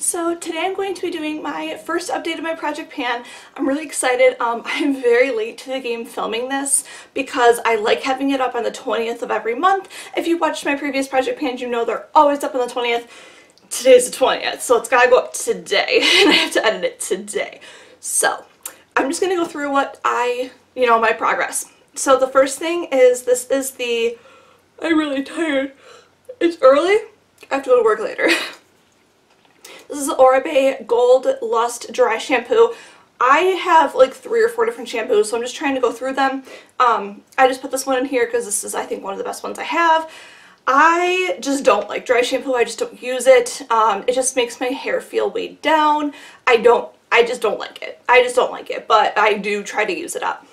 So today I'm going to be doing my first update of my Project Pan. I'm really excited. Um, I'm very late to the game filming this because I like having it up on the 20th of every month. If you watched my previous Project Pans, you know they're always up on the 20th. Today's the 20th, so it's gotta go up today, and I have to edit it today. So I'm just gonna go through what I, you know, my progress. So the first thing is this is the, I'm really tired. It's early. I have to go to work later. This is the Oribe Gold Lust Dry Shampoo. I have like three or four different shampoos, so I'm just trying to go through them. Um, I just put this one in here because this is, I think, one of the best ones I have. I just don't like dry shampoo. I just don't use it. Um, it just makes my hair feel weighed down. I don't, I just don't like it. I just don't like it, but I do try to use it up.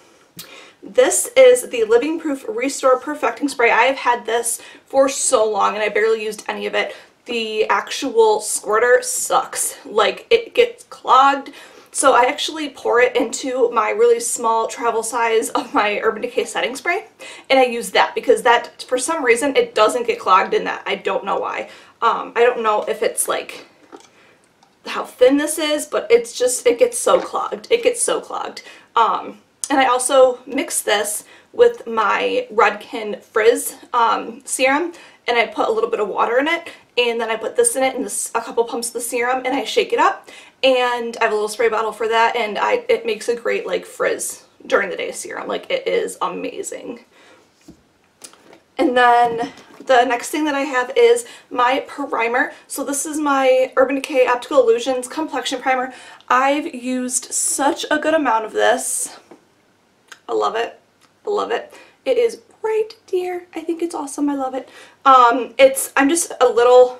This is the Living Proof Restore Perfecting Spray. I have had this for so long and I barely used any of it the actual squirter sucks. Like it gets clogged. So I actually pour it into my really small travel size of my Urban Decay setting spray and I use that because that for some reason it doesn't get clogged in that. I don't know why. Um, I don't know if it's like how thin this is but it's just it gets so clogged. It gets so clogged. Um, and I also mix this with my Redken Frizz um, serum and I put a little bit of water in it and then I put this in it and this, a couple pumps of the serum and I shake it up and I have a little spray bottle for that and I it makes a great like frizz during the day serum like it is amazing and then the next thing that I have is my primer. So this is my Urban Decay Optical Illusions Complexion Primer. I've used such a good amount of this. I love it. I love it. It is right, dear. I think it's awesome. I love it. Um, it's, I'm just a little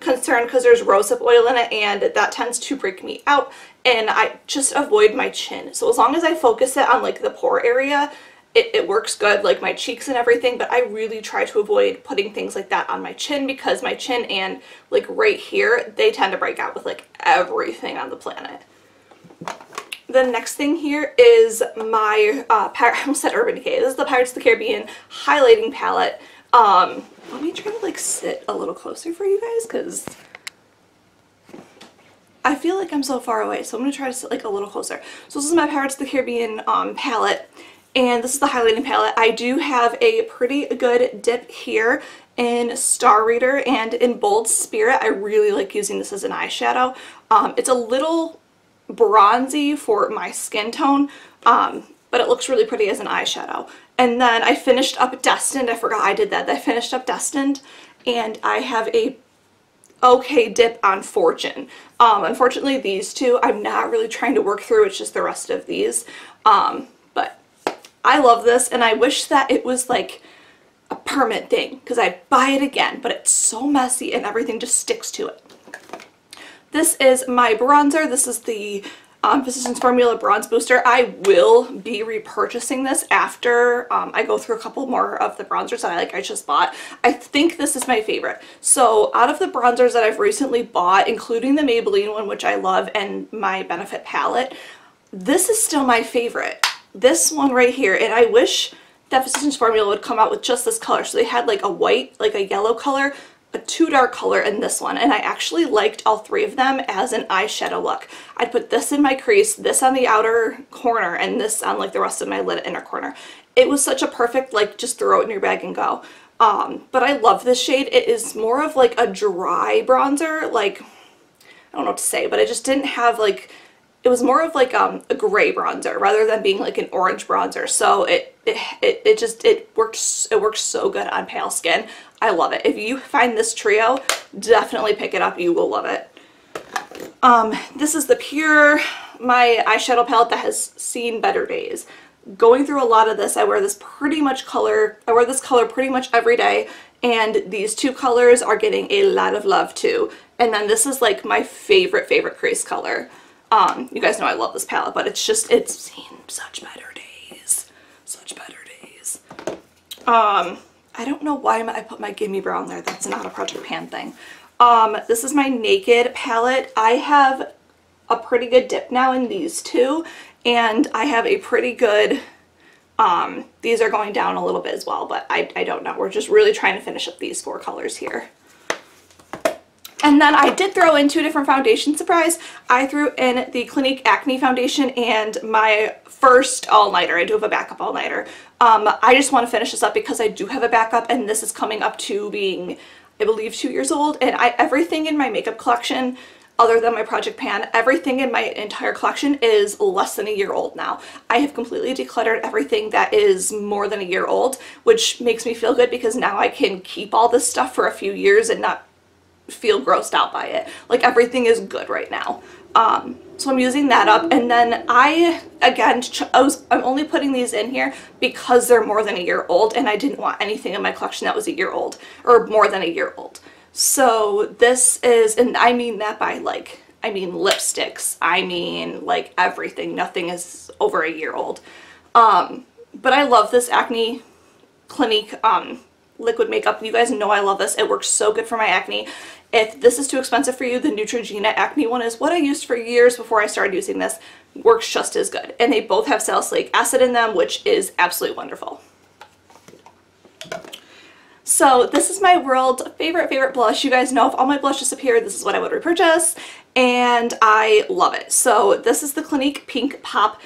concerned because there's rosehip oil in it and that tends to break me out and I just avoid my chin. So as long as I focus it on like the pore area, it, it works good, like my cheeks and everything, but I really try to avoid putting things like that on my chin because my chin and like right here, they tend to break out with like everything on the planet. The next thing here is my, uh, I almost said Urban Decay. This is the Pirates of the Caribbean highlighting palette. Um, let me try to like sit a little closer for you guys because I feel like I'm so far away. So I'm going to try to sit like a little closer. So this is my Pirates of the Caribbean um, palette and this is the highlighting palette. I do have a pretty good dip here in Star Reader and in Bold Spirit. I really like using this as an eyeshadow. Um, it's a little bronzy for my skin tone, um, but it looks really pretty as an eyeshadow. And then I finished up Destined. I forgot I did that. I finished up Destined and I have a okay dip on Fortune. Um, unfortunately, these two I'm not really trying to work through. It's just the rest of these. Um, but I love this and I wish that it was like a permanent thing because I'd buy it again, but it's so messy and everything just sticks to it. This is my bronzer. This is the um, Physicians Formula Bronze Booster. I will be repurchasing this after um, I go through a couple more of the bronzers that I like I just bought. I think this is my favorite. So out of the bronzers that I've recently bought, including the Maybelline one, which I love, and my Benefit palette, this is still my favorite. This one right here, and I wish that Physicians Formula would come out with just this color. So they had like a white, like a yellow color, a too dark color in this one and I actually liked all three of them as an eyeshadow look. I'd put this in my crease, this on the outer corner, and this on like the rest of my lid inner corner. It was such a perfect like just throw it in your bag and go. Um, but I love this shade. It is more of like a dry bronzer, like I don't know what to say, but it just didn't have like it was more of like um, a gray bronzer rather than being like an orange bronzer. So it, it, it, just, it works, it works so good on pale skin. I love it. If you find this trio, definitely pick it up. You will love it. Um, this is the Pure, my eyeshadow palette that has seen better days. Going through a lot of this, I wear this pretty much color, I wear this color pretty much every day, and these two colors are getting a lot of love too. And then this is like my favorite, favorite crease color. Um, you guys know I love this palette, but it's just, it's seen such better days. Such better days. Um, I don't know why I put my Gimme Brow there. That's not a Project Pan thing. Um, this is my Naked palette. I have a pretty good dip now in these two, and I have a pretty good, um, these are going down a little bit as well, but I, I don't know. We're just really trying to finish up these four colors here. And then I did throw in two different foundation surprise. I threw in the Clinique Acne Foundation and my first all-nighter. I do have a backup all-nighter. Um, I just want to finish this up because I do have a backup and this is coming up to being, I believe, two years old. And I everything in my makeup collection other than my Project Pan, everything in my entire collection is less than a year old now. I have completely decluttered everything that is more than a year old, which makes me feel good because now I can keep all this stuff for a few years and not feel grossed out by it. Like everything is good right now. Um, so I'm using that up and then I, again, was, I'm only putting these in here because they're more than a year old and I didn't want anything in my collection that was a year old or more than a year old. So this is, and I mean that by like, I mean lipsticks, I mean like everything, nothing is over a year old. Um, but I love this Acne Clinique um, liquid makeup. You guys know I love this. It works so good for my acne. If this is too expensive for you, the Neutrogena acne one is what I used for years before I started using this. Works just as good. And they both have salicylic acid in them, which is absolutely wonderful. So this is my world favorite, favorite blush. You guys know if all my blush disappeared, this is what I would repurchase. And I love it. So this is the Clinique Pink Pop.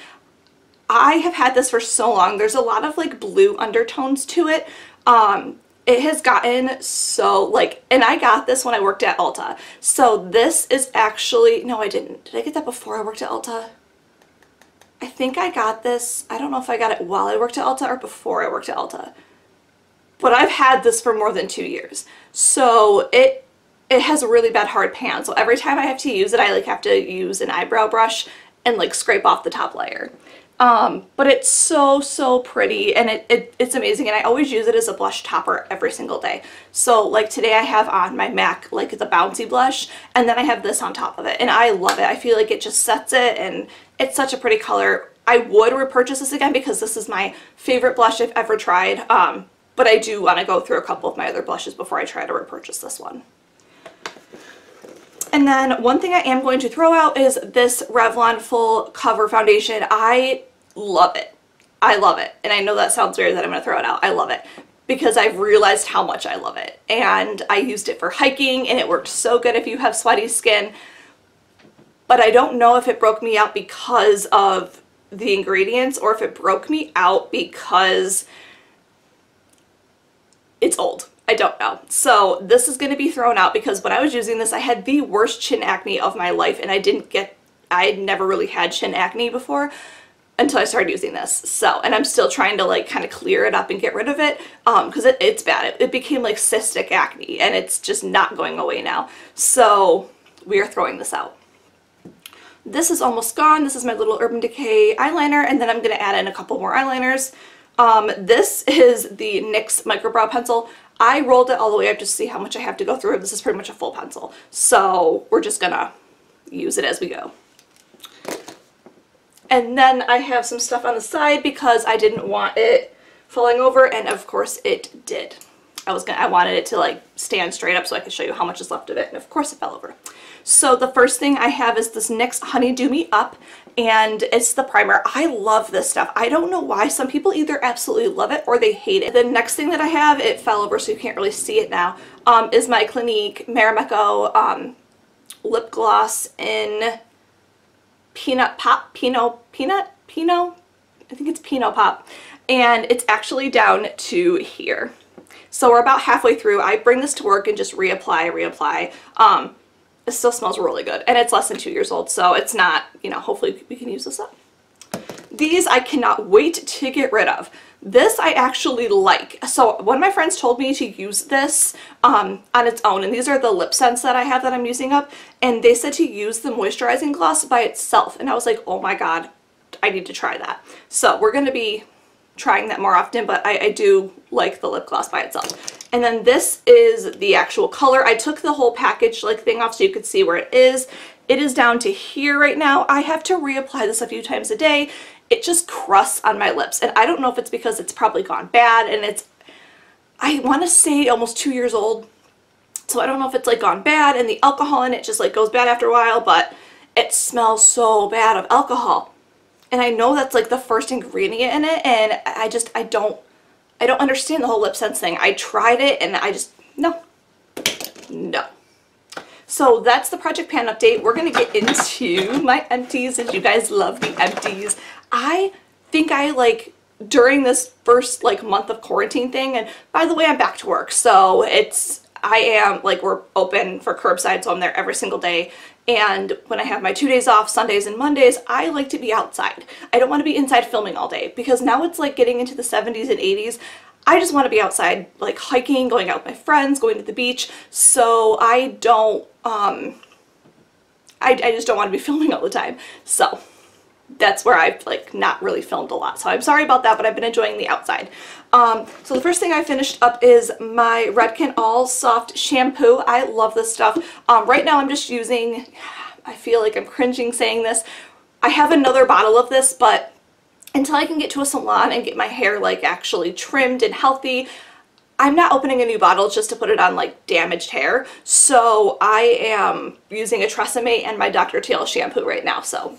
I have had this for so long. There's a lot of like blue undertones to it. Um, it has gotten so like and I got this when I worked at Ulta. So this is actually no I didn't. Did I get that before I worked at Ulta? I think I got this I don't know if I got it while I worked at Ulta or before I worked at Ulta. But I've had this for more than two years. So it it has a really bad hard pan. So every time I have to use it I like have to use an eyebrow brush and like scrape off the top layer um, but it's so, so pretty and it, it, it's amazing. And I always use it as a blush topper every single day. So like today I have on my MAC, like the bouncy blush, and then I have this on top of it. And I love it. I feel like it just sets it and it's such a pretty color. I would repurchase this again because this is my favorite blush I've ever tried. Um, but I do want to go through a couple of my other blushes before I try to repurchase this one. And then one thing I am going to throw out is this Revlon Full Cover Foundation. I love it. I love it. And I know that sounds weird that I'm going to throw it out. I love it because I've realized how much I love it. And I used it for hiking and it worked so good if you have sweaty skin. But I don't know if it broke me out because of the ingredients or if it broke me out because it's old. I don't know. So this is going to be thrown out because when I was using this, I had the worst chin acne of my life and I didn't get, I never really had chin acne before until I started using this. So, and I'm still trying to like kind of clear it up and get rid of it because um, it, it's bad. It, it became like cystic acne and it's just not going away now. So we are throwing this out. This is almost gone. This is my little Urban Decay eyeliner and then I'm going to add in a couple more eyeliners. Um, this is the NYX Microbrow Pencil. I rolled it all the way up just to see how much I have to go through. This is pretty much a full pencil. So we're just gonna use it as we go. And then I have some stuff on the side because I didn't want it falling over and of course it did. I was gonna, I wanted it to like stand straight up so I could show you how much is left of it and of course it fell over. So the first thing I have is this NYX Honey Dew Me Up and it's the primer. I love this stuff. I don't know why. Some people either absolutely love it or they hate it. The next thing that I have, it fell over so you can't really see it now, um, is my Clinique Marimekko um, lip gloss in Peanut Pop, Pinot, Peanut, Pinot, I think it's Pinot Pop. And it's actually down to here. So we're about halfway through. I bring this to work and just reapply, reapply. Um, it still smells really good and it's less than two years old so it's not you know hopefully we can use this up. These I cannot wait to get rid of. This I actually like. So one of my friends told me to use this um, on its own and these are the LipSense that I have that I'm using up and they said to use the moisturizing gloss by itself and I was like oh my god I need to try that. So we're gonna be trying that more often, but I, I, do like the lip gloss by itself. And then this is the actual color. I took the whole package like thing off so you could see where it is. It is down to here right now. I have to reapply this a few times a day. It just crusts on my lips. And I don't know if it's because it's probably gone bad and it's, I want to say almost two years old. So I don't know if it's like gone bad and the alcohol in it just like goes bad after a while, but it smells so bad of alcohol and I know that's like the first ingredient in it and I just I don't I don't understand the whole LipSense thing. I tried it and I just no no. So that's the Project Pan update. We're going to get into my empties as you guys love the empties. I think I like during this first like month of quarantine thing and by the way I'm back to work so it's I am like we're open for curbside so I'm there every single day and when I have my two days off, Sundays and Mondays, I like to be outside. I don't want to be inside filming all day because now it's like getting into the 70s and 80s. I just want to be outside, like hiking, going out with my friends, going to the beach. So I don't, um, I, I just don't want to be filming all the time. So that's where I've like not really filmed a lot. So I'm sorry about that, but I've been enjoying the outside. Um, so the first thing I finished up is my Redken All Soft Shampoo. I love this stuff. Um, right now I'm just using, I feel like I'm cringing saying this. I have another bottle of this, but until I can get to a salon and get my hair like actually trimmed and healthy, I'm not opening a new bottle just to put it on like damaged hair. So I am using a Tresemme and my Dr. Teal shampoo right now. So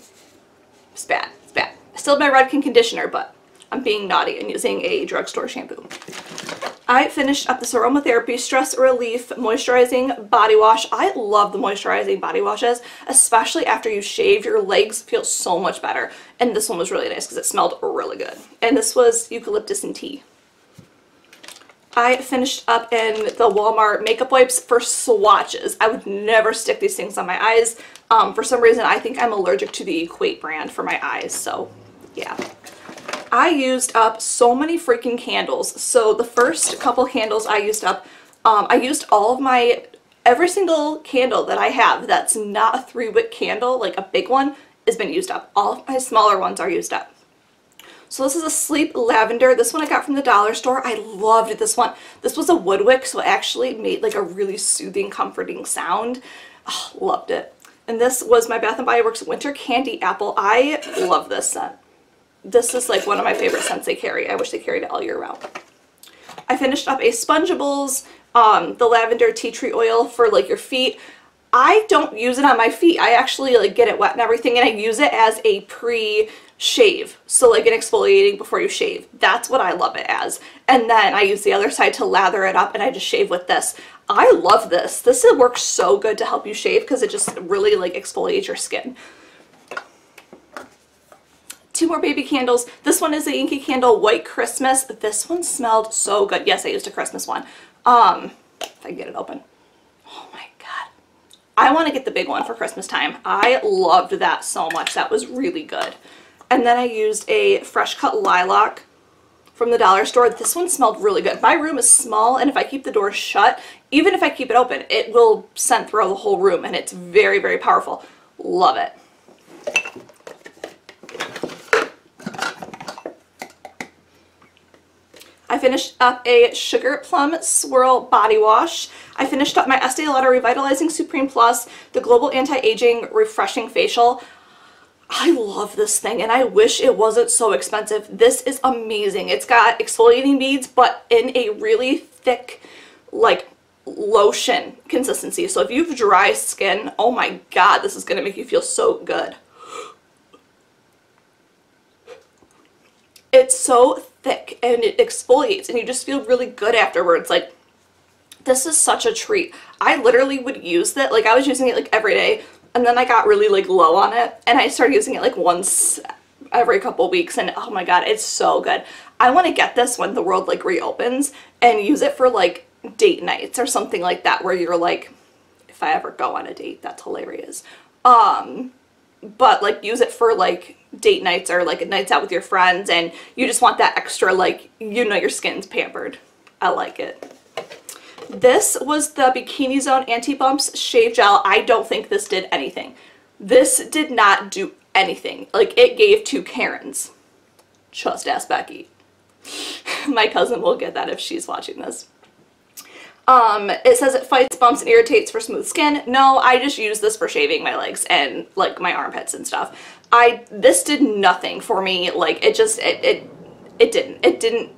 it's bad. It's bad. Still have my Redken conditioner, but I'm being naughty and using a drugstore shampoo. I finished up this Aromatherapy Stress Relief Moisturizing Body Wash. I love the moisturizing body washes, especially after you shave. Your legs feel so much better. And this one was really nice because it smelled really good. And this was eucalyptus and tea. I finished up in the Walmart makeup wipes for swatches. I would never stick these things on my eyes. Um, for some reason, I think I'm allergic to the Equate brand for my eyes, so yeah. I used up so many freaking candles. So the first couple candles I used up, um, I used all of my, every single candle that I have that's not a three wick candle, like a big one, has been used up. All of my smaller ones are used up. So this is a Sleep Lavender. This one I got from the dollar store. I loved this one. This was a wood wick, so it actually made like a really soothing, comforting sound. Oh, loved it. And this was my Bath & Body Works Winter Candy Apple. I love this scent. This is like one of my favorite scents they carry. I wish they carried it all year round. I finished up a Spongeables, um, the lavender tea tree oil for like your feet. I don't use it on my feet. I actually like get it wet and everything and I use it as a pre shave. So like an exfoliating before you shave. That's what I love it as. And then I use the other side to lather it up and I just shave with this. I love this. This works so good to help you shave because it just really like exfoliates your skin. Two more baby candles. This one is the Yankee Candle White Christmas. This one smelled so good. Yes, I used a Christmas one. Um, if I can get it open. Oh my God. I want to get the big one for Christmas time. I loved that so much. That was really good. And then I used a fresh cut lilac from the dollar store. This one smelled really good. My room is small and if I keep the door shut, even if I keep it open, it will scent throughout the whole room and it's very, very powerful. Love it. I finished up a Sugar Plum Swirl Body Wash. I finished up my Estee Lauder Revitalizing Supreme Plus, the Global Anti-Aging Refreshing Facial. I love this thing and I wish it wasn't so expensive. This is amazing. It's got exfoliating beads but in a really thick like lotion consistency. So if you have dry skin, oh my god, this is going to make you feel so good. It's so thick and it exfoliates and you just feel really good afterwards. Like this is such a treat. I literally would use that. Like I was using it like every day and then I got really like low on it and I started using it like once every couple weeks and oh my god it's so good. I want to get this when the world like reopens and use it for like date nights or something like that where you're like if I ever go on a date that's hilarious. Um but like use it for like date nights or like nights out with your friends and you just want that extra like you know your skin's pampered. I like it this was the Bikini Zone Anti-Bumps Shave Gel. I don't think this did anything. This did not do anything. Like, it gave two Karens. Just ask Becky. My cousin will get that if she's watching this. Um, it says it fights bumps and irritates for smooth skin. No, I just use this for shaving my legs and like my armpits and stuff. I, this did nothing for me. Like it just, it, it, it didn't, it didn't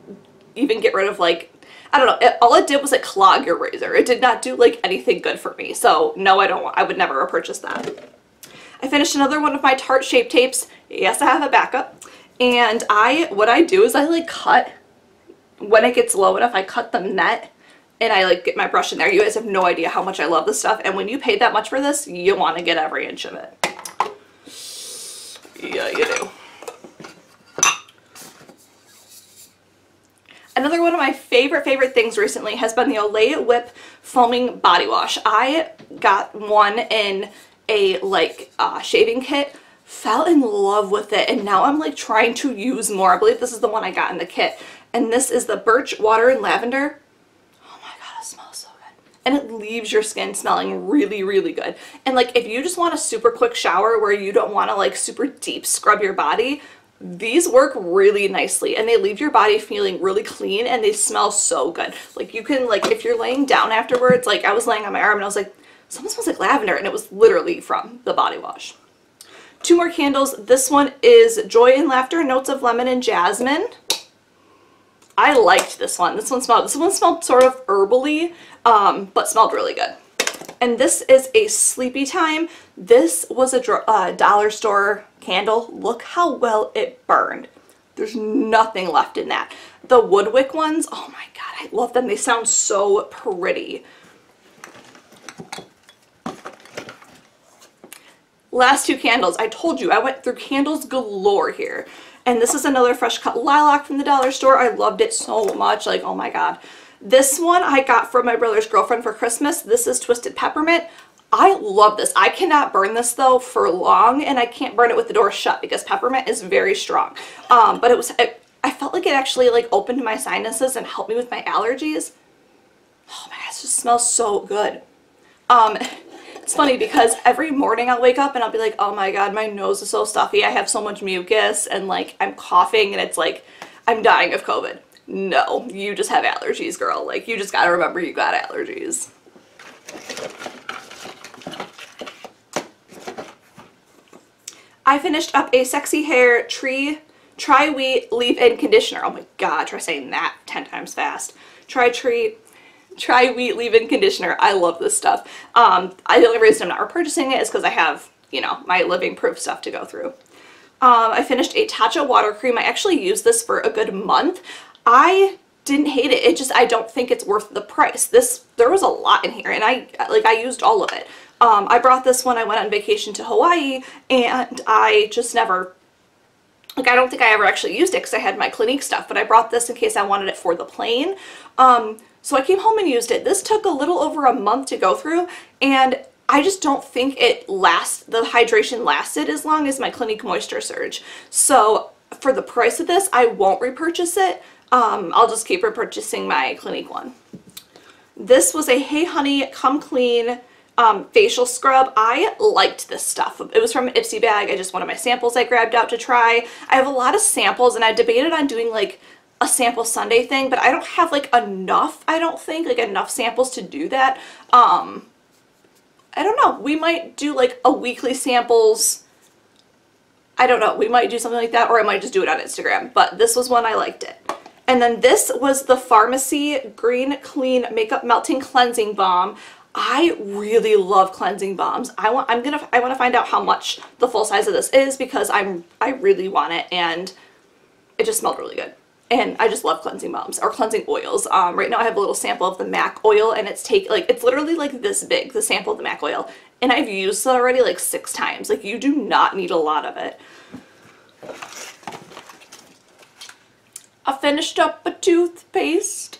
even get rid of like I don't know, it, all it did was like clog your razor. It did not do like anything good for me. So no, I don't I would never purchase that. I finished another one of my Tarte Shape Tapes. Yes, I have a backup. And I, what I do is I like cut, when it gets low enough, I cut the net and I like get my brush in there. You guys have no idea how much I love this stuff. And when you paid that much for this, you want to get every inch of it. Yeah, you do. Another one of my favorite, favorite things recently has been the Olay Whip Foaming Body Wash. I got one in a like uh, shaving kit, fell in love with it, and now I'm like trying to use more. I believe this is the one I got in the kit. And this is the Birch Water and Lavender. Oh my god, it smells so good. And it leaves your skin smelling really, really good. And like if you just want a super quick shower where you don't want to like super deep scrub your body, these work really nicely and they leave your body feeling really clean and they smell so good. Like you can like, if you're laying down afterwards, like I was laying on my arm and I was like, someone smells like lavender and it was literally from the body wash. Two more candles. This one is Joy and Laughter, Notes of Lemon and Jasmine. I liked this one. This one smelled, this one smelled sort of herbally, um, but smelled really good. And this is a sleepy time. This was a uh, dollar store candle. Look how well it burned. There's nothing left in that. The Woodwick ones, oh my god, I love them. They sound so pretty. Last two candles. I told you, I went through candles galore here. And this is another fresh cut lilac from the dollar store. I loved it so much. Like, oh my god. This one I got from my brother's girlfriend for Christmas. This is Twisted Peppermint. I love this. I cannot burn this though for long and I can't burn it with the door shut because peppermint is very strong. Um, but it was, it, I felt like it actually like opened my sinuses and helped me with my allergies. Oh my gosh, it just smells so good. Um, it's funny because every morning I'll wake up and I'll be like, oh my god, my nose is so stuffy. I have so much mucus and like I'm coughing and it's like I'm dying of COVID no, you just have allergies, girl. Like, you just gotta remember you got allergies. I finished up a Sexy Hair Tree Try Wheat Leave-In Conditioner. Oh my god, try saying that 10 times fast. Try Tree Try Wheat Leave-In Conditioner. I love this stuff. Um, I, the only reason I'm not repurchasing it is because I have, you know, my living proof stuff to go through. Um, I finished a Tatcha water cream. I actually used this for a good month. I didn't hate it. It just, I don't think it's worth the price. This, there was a lot in here and I, like I used all of it. Um, I brought this when I went on vacation to Hawaii and I just never, like I don't think I ever actually used it because I had my Clinique stuff, but I brought this in case I wanted it for the plane. Um, so I came home and used it. This took a little over a month to go through and I just don't think it lasts, the hydration lasted as long as my Clinique Moisture Surge. So for the price of this, I won't repurchase it, um, I'll just keep repurchasing my Clinique one. This was a Hey Honey Come Clean um, facial scrub. I liked this stuff. It was from Ipsy Bag. I just one of my samples I grabbed out to try. I have a lot of samples and I debated on doing like a sample Sunday thing, but I don't have like enough, I don't think, like enough samples to do that. Um, I don't know. We might do like a weekly samples. I don't know. We might do something like that or I might just do it on Instagram, but this was one I liked it. And then this was the Farmacy Green Clean Makeup Melting Cleansing Balm. I really love cleansing balms. I want I'm gonna I want to find out how much the full size of this is because I'm I really want it and it just smelled really good. And I just love cleansing balms or cleansing oils. Um, right now I have a little sample of the MAC oil and it's take like it's literally like this big, the sample of the MAC oil. And I've used it already like six times. Like you do not need a lot of it. I finished up a toothpaste.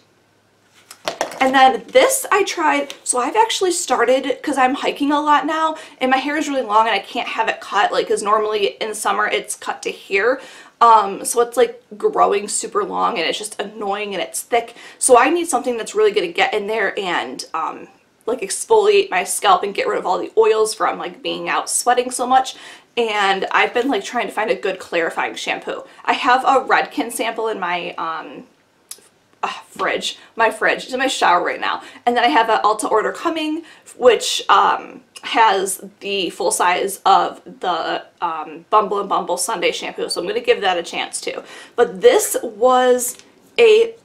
And then this I tried, so I've actually started, because I'm hiking a lot now, and my hair is really long and I can't have it cut, like, because normally in summer it's cut to here. Um, so it's like growing super long and it's just annoying and it's thick. So I need something that's really going to get in there and um, like exfoliate my scalp and get rid of all the oils from like being out sweating so much and I've been like trying to find a good clarifying shampoo. I have a Redken sample in my um, uh, fridge, my fridge, it's in my shower right now. And then I have an Ulta order coming, which um, has the full size of the um, Bumble and Bumble Sunday shampoo. So I'm going to give that a chance too. But this was a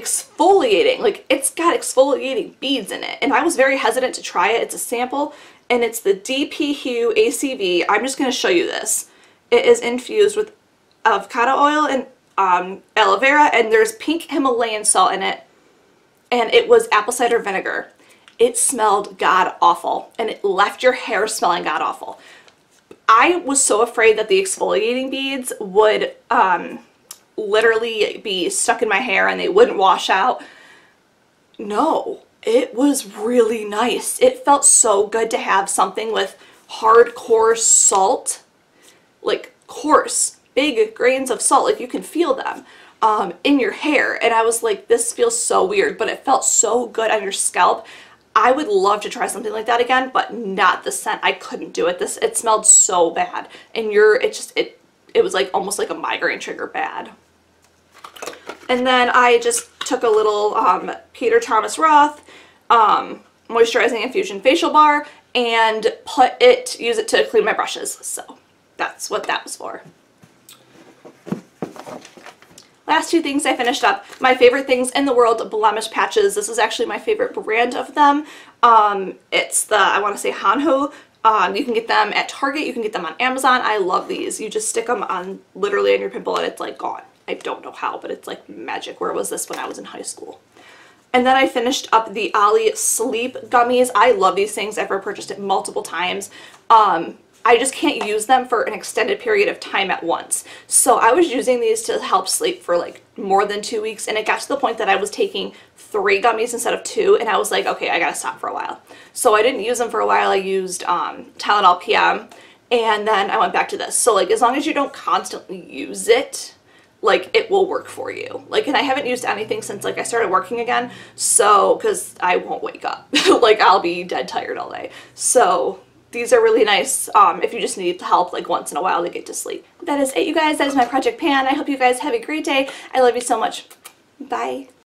exfoliating, like it's got exfoliating beads in it. And I was very hesitant to try it. It's a sample and it's the DP Hue ACV. I'm just going to show you this. It is infused with avocado oil and um, aloe vera, and there's pink Himalayan salt in it. and it was apple cider vinegar. It smelled god awful and it left your hair smelling god awful. I was so afraid that the exfoliating beads would um, literally be stuck in my hair and they wouldn't wash out. No, it was really nice. It felt so good to have something with hardcore salt, like coarse, big grains of salt, like you can feel them um, in your hair. And I was like, this feels so weird, but it felt so good on your scalp. I would love to try something like that again, but not the scent. I couldn't do it. This it smelled so bad, and you're it just it it was like almost like a migraine trigger bad. And then I just took a little um, Peter Thomas Roth um, moisturizing infusion facial bar and put it use it to clean my brushes. So that's what that was for. Last two things I finished up. My favorite things in the world, Blemish Patches. This is actually my favorite brand of them. Um, it's the, I want to say Hanho. Um, you can get them at Target. You can get them on Amazon. I love these. You just stick them on literally on your pimple and it's like gone. I don't know how, but it's like magic. Where was this when I was in high school? And then I finished up the Olly Sleep Gummies. I love these things. I've purchased it multiple times. Um, I just can't use them for an extended period of time at once. So I was using these to help sleep for like more than two weeks and it got to the point that I was taking three gummies instead of two and I was like, okay, I gotta stop for a while. So I didn't use them for a while. I used um, Tylenol PM and then I went back to this. So like as long as you don't constantly use it, like it will work for you. Like, and I haven't used anything since like I started working again. So, cause I won't wake up. like I'll be dead tired all day. So these are really nice um, if you just need help like once in a while to get to sleep. That is it, you guys. That is my Project Pan. I hope you guys have a great day. I love you so much. Bye.